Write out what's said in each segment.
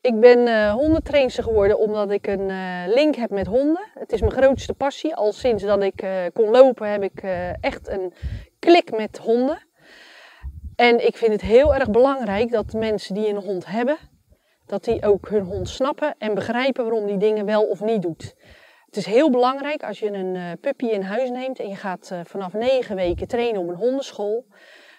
Ik ben uh, hondentrainster geworden omdat ik een uh, link heb met honden. Het is mijn grootste passie. Al sinds dat ik uh, kon lopen heb ik echt een klik met honden. En ik vind het heel erg belangrijk dat mensen die een hond hebben, dat die ook hun hond snappen en begrijpen waarom die dingen wel of niet doet. Het is heel belangrijk als je een puppy in huis neemt en je gaat vanaf negen weken trainen op een hondenschool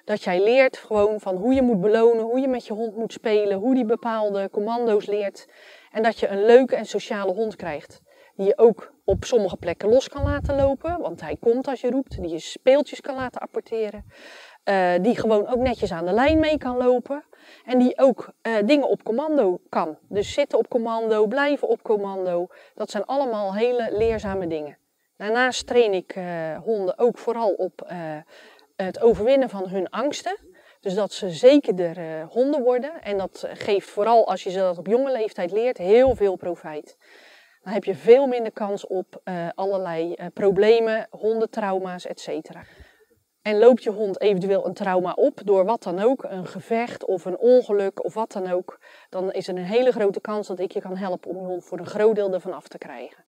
dat jij leert gewoon van hoe je moet belonen, hoe je met je hond moet spelen, hoe die bepaalde commando's leert. En dat je een leuke en sociale hond krijgt. Die je ook op sommige plekken los kan laten lopen, want hij komt als je roept. Die je speeltjes kan laten apporteren. Uh, die gewoon ook netjes aan de lijn mee kan lopen. En die ook uh, dingen op commando kan. Dus zitten op commando, blijven op commando. Dat zijn allemaal hele leerzame dingen. Daarnaast train ik uh, honden ook vooral op het overwinnen van hun angsten. Dus dat ze zekerder uh, honden worden. En dat geeft vooral als je ze dat op jonge leeftijd leert heel veel profijt. Dan heb je veel minder kans op uh, allerlei problemen, hondentrauma's, etc. En loopt je hond eventueel een trauma op door wat dan ook, een gevecht of een ongeluk of wat dan ook, dan is er een hele grote kans dat ik je kan helpen om je hond voor een groot deel ervan af te krijgen.